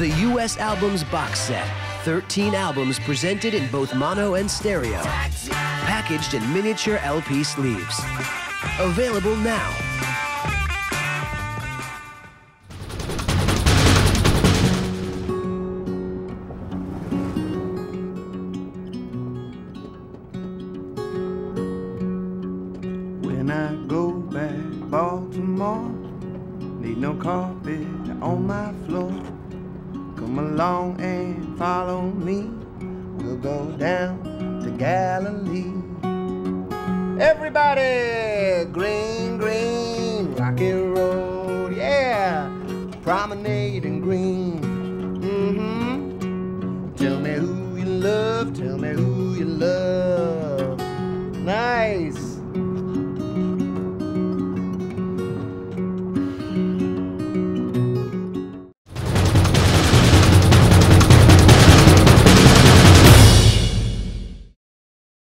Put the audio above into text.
The U.S. Albums box set. 13 albums presented in both mono and stereo. Packaged in miniature LP sleeves. Available now. When I go back Baltimore, need no carpet on my floor. Come along and follow me. We'll go down to Galilee. Everybody, green, green, rocky road, yeah. Promenade